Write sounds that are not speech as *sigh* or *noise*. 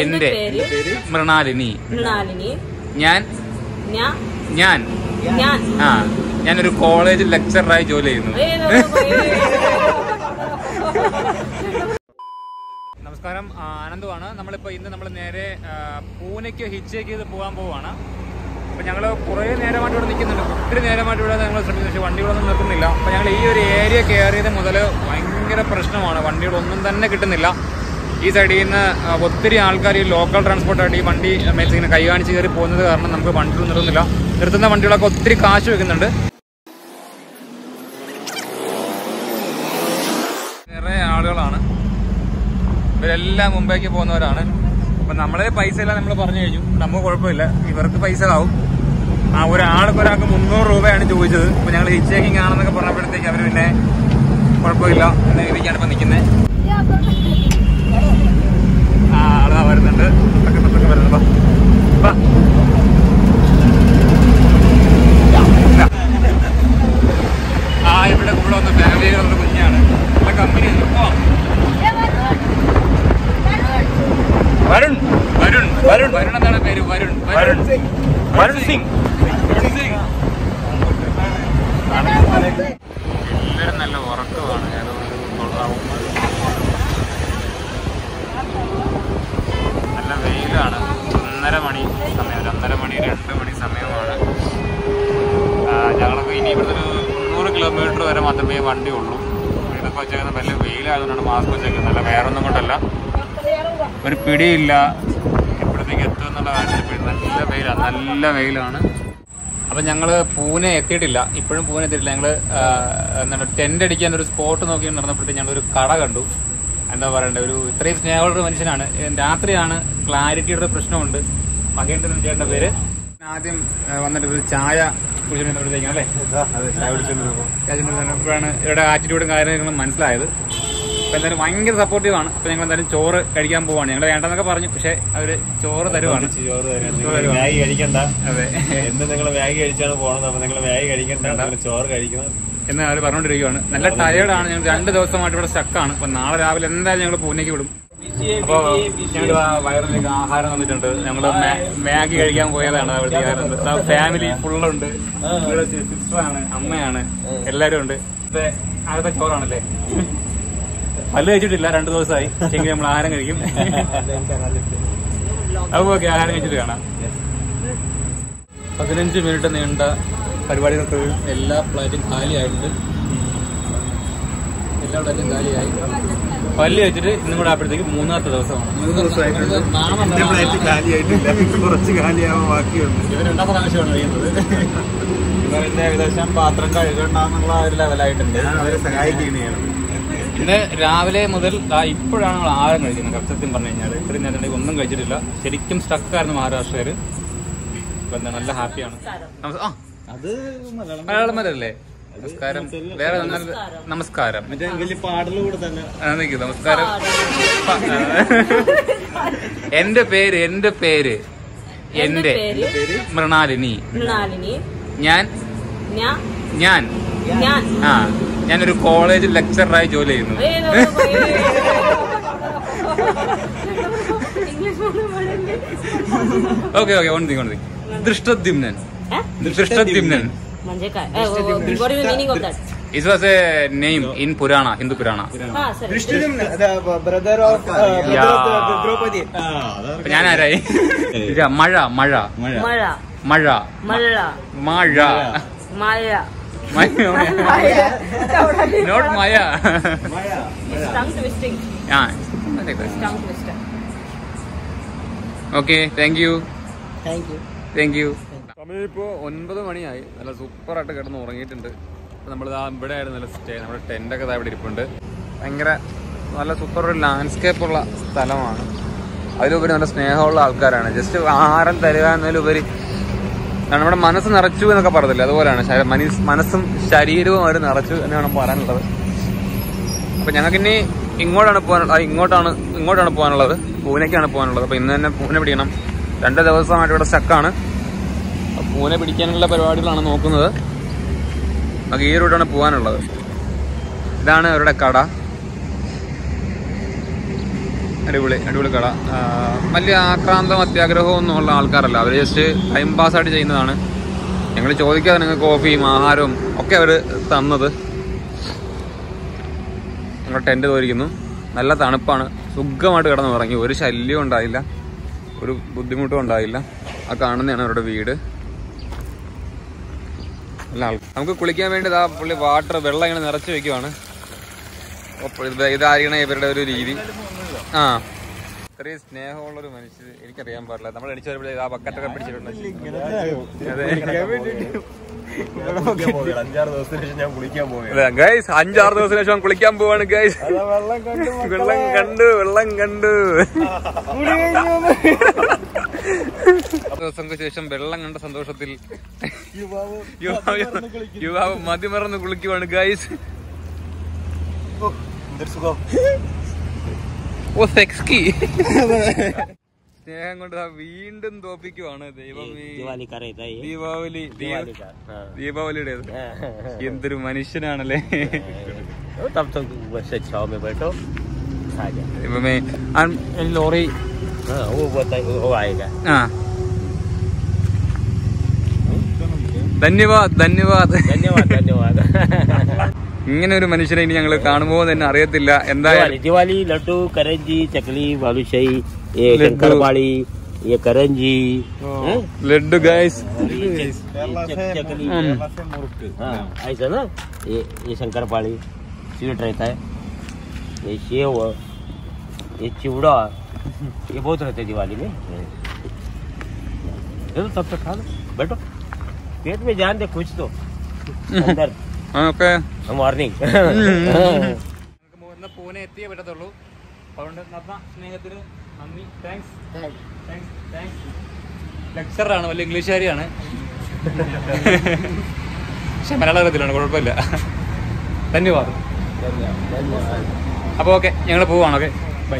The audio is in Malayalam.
എന്റെ പേര് മൃണാലിനി. ഞാൻ ഞാൻ. ആ ഞാനൊരു കോളേജ് ലെക്ചറായി ജോലി ചെയ്യുന്നു. നമസ്കാരം ആനന്ദുവാണ്. നമ്മളിപ്പോൾ ഇന്ന് നമ്മൾ നേരെ പൂനയ്ക്ക് പൂനെക്ക് ഹിച്ചേക്ക് ചെയ്ത് പോകാൻ പോവാണ്. അപ്പോൾ ഞങ്ങൾ കുറേ നേരമായിട്ട് ഇവിടെ നിൽക്കുന്നുണ്ട്. ഒത്തിരി നേരമായിട്ട് ഇവിടെ ഞങ്ങൾ ശ്രമിക്കുന്നു. പക്ഷേ വണ്ടികളൊന്നും നിർത്തുന്നില്ല. അപ്പോൾ ഞങ്ങൾ ഈ ഒരു ഏരിയ കയറിയത് മുതൽ ഭയങ്കര പ്രശ്നമാണ്. വണ്ടികളൊന്നും തന്നെ കിട്ടുന്നില്ല. ഈ സൈഡിൽ നിന്ന് ഒത്തിരി ആൾക്കാർ ഈ ലോക്കൽ ട്രാൻസ്പോർട്ടായിട്ട് ഈ വണ്ടി മേൽസ് ഇങ്ങനെ കൈ കാണിച്ച് കയറി പോകുന്നത് കാരണം നമുക്ക് വണ്ടികൾ നിർത്തുന്നില്ല. നിർത്തുന്ന വണ്ടികളൊക്കെ ഒത്തിരി കാശ് വെക്കുന്നുണ്ട്. നിറയെ ആളുകളാണ്. ഇവരെല്ലാം മുംബൈക്ക് പോകുന്നവരാണ്. അപ്പൊ നമ്മളെ പൈസ എല്ലാം നമ്മൾ പറഞ്ഞു കഴിഞ്ഞു. നമുക്ക് കുഴപ്പമില്ല. ഇവർക്ക് പൈസ ആവും ആ ഒരാൾക്ക് ഒരാൾക്ക് മുന്നൂറ് രൂപയാണ് ചോദിച്ചത്. അപ്പൊ ഞങ്ങൾ ഹിച്ച് ചേക്കിംഗ് ആണെന്നൊക്കെ പറഞ്ഞപ്പോഴത്തേക്ക് അവർ പിന്നെ കുഴപ്പമില്ല. എന്ന രീതിക്കാണ് ഇപ്പൊ നിൽക്കുന്നത് വരുന്നുണ്ട്. പതുക്കെ പതുക്കെ വരുന്നു വാ. വാ. ആ ഇവിടെ കൂടെ കുഞ്ഞാണ്. നല്ല വരുൺ. വരുൺ. വരുൺ. വരുൺ എന്താണ് പേര്? വരുൺ. വരുൺ. വരുൺ സിംഗ്. വരുൺ സിംഗ് എല്ലാവരും നല്ല ഉറക്കമാണ് അതുകൊണ്ട് കൊള്ളാവും നല്ല വെയിലാണ് ഒന്നര മണി സമയം ഒരു ഒന്നര മണി രണ്ട് മണി സമയമാണ് ആ, ഞങ്ങൾക്ക് ഇനി ഇവിടുന്ന് ഒരു മുന്നൂറ് കിലോമീറ്റർ വരെ മാത്രമേ വണ്ടി ഉള്ളൂ. ഇതിപ്പോൾ വെച്ചേക്കുന്നത് വലിയ വെയിലായതുകൊണ്ടാണ് മാസ്ക് വെച്ചേക്കുന്നത് അല്ല വേറെ ഒന്നും കൊണ്ടല്ല. ഒരു പിടിയില്ല. എപ്പോഴത്തേക്ക് എത്തും എന്നുള്ള കാര്യത്തിൽ നല്ല വെയിലാണ് നല്ല വെയിലാണ്. അപ്പം ഞങ്ങൾ പൂനെ എത്തിയിട്ടില്ല. ഇപ്പോഴും പൂനെ എത്തിയിട്ടില്ല. ഞങ്ങൾ എന്താണ് ടെന്റ് അടിക്കാൻ ഒരു സ്പോട്ട് നോക്കി നടന്നപ്പോഴത്തേക്ക് ഞങ്ങളൊരു കട കണ്ടു. എന്താ പറയണ്ടേ ഒരു ഇത്രയും സ്നേഹമുള്ള ഒരു മനുഷ്യനാണ്. രാത്രിയാണ് ക്ലാരിറ്റിയുടെ പ്രശ്നമുണ്ട്. മഹേന്ദ്രൻ ചേട്ടന്റെ പേര്. ആദ്യം വന്നിട്ട് ഒരു ചായ കുടിച്ചിട്ടുണ്ടെന്നപ്പോഴത്തേക്കും അല്ലേ? ഇവരുടെ ആറ്റിറ്റ്യൂഡും കാര്യങ്ങളും മനസ്സിലായത്. അപ്പൊ എന്തായാലും ഭയങ്കര സപ്പോർട്ടീവ് ആണ്. അപ്പൊ ഞങ്ങൾ എന്തായാലും ചോറ് കഴിക്കാൻ പോവാണ്. ഞങ്ങൾ വേണ്ടെന്നൊക്കെ പറഞ്ഞു പക്ഷെ അവർ ചോറ് തരുവാണ്. മാഗി കഴിക്കണ്ട. അതെ. എന്ന് നിങ്ങൾ മാഗി കഴിച്ചാണ് പോണത്. അപ്പൊ നിങ്ങൾ മാഗി കഴിക്കണ്ട. ചോറ് കഴിക്കണം. എന്ന് അവർ പറഞ്ഞോണ്ടിരിക്കുവാണ്. നല്ല ടയേർഡാണ് ഞങ്ങൾ രണ്ട് ദിവസമായിട്ട് ഇവിടെ സ്റ്റക്കാണ് അപ്പൊ നാളെ രാവിലെ എന്തായാലും ഞങ്ങൾ പൂനെക്ക് വിടും. അപ്പൊ ഞങ്ങൾ വയറിലേക്ക് ആഹാരം തന്നിട്ടുണ്ട്. ഞങ്ങൾ മാഗി കഴിക്കാൻ പോയതാണ് അവിടുത്തെ ഫാമിലി ഫുള്ളുണ്ട്. ഇവിടെ സിസ്റ്ററാണ് അമ്മയാണ് എല്ലാരും ഉണ്ട്. ആദ്യത്തെ ചോറാണല്ലേ? പല്ല് കഴിച്ചിട്ടില്ല രണ്ടു ദിവസമായി. എങ്കിൽ നമ്മൾ ആഹാരം കഴിക്കും. *laughs* അപ്പൊ ഓക്കെ ആഹാരം കഴിച്ചിട്ട് കാണാം. പതിനഞ്ച് മിനിറ്റ് നീണ്ട പരിപാടികൾക്ക് എല്ലാ ഫ്ലൈറ്റും കാലിയായിട്ടുണ്ട് എല്ലാ ഫ്ലൈറ്റും കാലിയായി പല്ല് വെച്ചിട്ട് ഇന്നും കൂടെ ആയപ്പോഴത്തേക്ക് മൂന്നാമത്തെ ദിവസമാണ്. മൂന്ന് ദിവസമായിട്ടുണ്ട്. ഫ്ലൈറ്റ് കാലിയായിട്ടില്ല കുറച്ച് കാലിയാവാൻ ബാക്കിയുണ്ട്. രണ്ടാം പ്രാവശ്യമാണ് കഴിയുന്നത് ഇവരുടെ ഏകദേശം പാത്രം കഴുകണ്ടെന്നുള്ള ഒരു ലെവലായിട്ടുണ്ട്. ഞാൻ അവരെ സഹായിക്കുകയാണ് ഇന്ന് രാവിലെ മുതൽ ഇപ്പോഴാണ് നമ്മൾ ആഹാരം കഴിക്കുന്നത്. സത്യം പറഞ്ഞു കഴിഞ്ഞാൽ ഇത്രയും നേരം ഒന്നും കഴിച്ചിട്ടില്ല. ശരിക്കും സ്റ്റക്കായിരുന്നു മഹാരാഷ്ട്രയിൽ നല്ല ഹാപ്പിയാണ് അത് മലയാളം മലയാളം വരല്ലേ നമസ്കാരം. വേറെ നമസ്കാരം. മറ്റേ വലിയ പാടൽ തന്നെ. ആ, നമസ്കാരം. എന്റെ പേര് എന്റെ പേര് എന്റെ പേര് മൃണാലിനി. മൃണാലിനി. ഞാൻ ഞാൻ ഞാൻ. ഞാൻ. ആ ഞാനൊരു കോളേജ് ലെക്ചറായി ജോലി ചെയ്യുന്നു. Okay okay one thing one thing Dhrishtadyumna? Dhrishtadyumna. मंजे का बिगोरी इस वाज़ ए नेम इन पुराना हिंदू पुराना द्रौपदी पंजान आ रहा है माया okay thank you thank you thank you ഇപ്പോൾ ഒൻപത് മണിയായി. നല്ല സൂപ്പറായിട്ട് കിടന്ന് ഉറങ്ങിയിട്ടുണ്ട്. നമ്മൾ ഇവിടെ ആയിരുന്നു. നല്ല സ്റ്റേ നമ്മുടെ ടെന്റൊക്കെ ഇവിടെ ഇരിപ്പുണ്ട്. ഭയങ്കര നല്ല സൂപ്പർ ഒരു ലാൻഡ്സ്കേപ്പ് ഉള്ള സ്ഥലമാണ്. അതിലുപരി നല്ല സ്നേഹമുള്ള ആൾക്കാരാണ്. ജസ്റ്റ് ആഹാരം തരിക എന്നതിലുപരി നമ്മുടെ മനസ്സ് നിറച്ചു എന്നൊക്കെ പറഞ്ഞില്ല? അതുപോലെയാണ്. മനസ്സും ശരീരവും അവർ നിറച്ചു എന്നാണ് പറയാനുള്ളത്. അപ്പം ഞങ്ങൾക്ക് ഇനി ഇങ്ങോട്ടാണ് പോകാനുള്ളത് ഇങ്ങോട്ടാണ് ഇങ്ങോട്ടാണ് പോകാനുള്ളത്. പൂനെക്കാണ് പോകാനുള്ളത്. അപ്പം ഇന്ന് തന്നെ പൂനെ പിടിക്കണം രണ്ട് ദിവസമായിട്ട് ഇവിടെ സ്റ്റക്കാണ് പൂനെ പിടിക്കാനുള്ള പരിപാടികളാണ് നോക്കുന്നത്. നമുക്ക് ഈ റൂട്ടാണ് പോകാനുള്ളത് ഇതാണ് അവരുടെ കട. അടിപൊളി അടിപൊളി കട. വലിയ ആക്രാന്തം അത്യാഗ്രഹവും ഉള്ള ആൾക്കാരല്ല. അവർ ജസ്റ്റ് ടൈം പാസ്സായിട്ട് ചെയ്യുന്നതാണ്. ഞങ്ങൾ ചോദിക്കാതെ നിങ്ങൾക്ക് കോഫിയും ആഹാരവും ഒക്കെ അവർ തന്നത്. ഞങ്ങൾ ടെന്റ് തോരിക്കുന്നു. നല്ല തണുപ്പാണ്. സുഖമായിട്ട് കിടന്നു ഉറങ്ങി. ഒരു ശല്യവും ഉണ്ടായില്ല. ഒരു ബുദ്ധിമുട്ടും ഉണ്ടായില്ല. ആ കാണുന്നതാണ് അവരുടെ വീട്. നമുക്ക് കുളിക്കാൻ വേണ്ടി ഇതാ പുള്ളി വാട്ടർ വെള്ളം ഇങ്ങനെ നിറച്ച് വെക്കുവാണ്. ഇതായിരിക്കണം ഇവരുടെ ഒരു രീതി. ആ. ഇത്രയും സ്നേഹമുള്ളൊരു മനുഷ്യർ എനിക്കറിയാൻ പാടില്ല. നമ്മൾ എണിച്ചു വരുമ്പോഴേ ആ ബക്കറ്റൊക്കെ പിടിച്ചിട്ടുണ്ട്. അഞ്ചാറ് ദിവസത്തിന് ശേഷം കുളിക്കാൻ പോവാണ് ഗൈസ് വെള്ളം കണ്ടു വെള്ളം കണ്ടു ദിവസങ്ങൾക്ക് ശേഷം വെള്ളം കണ്ട സന്തോഷത്തിൽ യുവാവ് മതി മറന്ന് കുളിക്കുവാണ് ഗൈസ് സ്നേഹം കൊണ്ട് വീണ്ടും തോപ്പിക്കുവാണ് ദൈവം ദീപാവലി ദീപാവലിയുടെ എന്തൊരു മനുഷ്യനാണല്ലേ. ദൈവമേ ലോറി ആ. ധന്യവാദ് ധന്യവാദ് धन्यवाद धन्यवाद ഇങ്ങനെ ഒരു മനുഷ്യനെ ഇനി ഞങ്ങൾ കാണുമോ എന്ന് തന്നെ അറിയത്തില്ല എന്തായാലും दिवाली दिवाली लड्डू करंजी चकली बालूशाही ये लड्डू। शंकरपाली ये करंजी हैं? ലഡ്ഡു ഗൈസ് ये चक- ये चक- चकली हम्म। മുറുക്ക് हाँ ऐसा ना ये ये शंकरपाली स्वीट रहता है ये सेव ये चिवड़ा ये बहुत रहते हैं दिवाली में चलो तब तक खा लो बैठो पेट में जान दे कुछ तो अंदर ഓക്കെ मॉर्निंग നമുക്ക് പൂനെ എത്തിയേ പറ്റത്തുള്ളൂ അതുകൊണ്ട് നന്ദ സ്നേഹത്തിന് നന്ദി താങ്ക്സ് ലെക്ചറാണ് വലിയ ഇംഗ്ലീഷുകാരിയാണ് പക്ഷെ മലയാളം അറിയത്തില്ലാണ് കുഴപ്പമില്ല ധന്യവാദം അപ്പോൾ ഓക്കെ ഞങ്ങൾ പോവാണ് ഓക്കെ ബൈ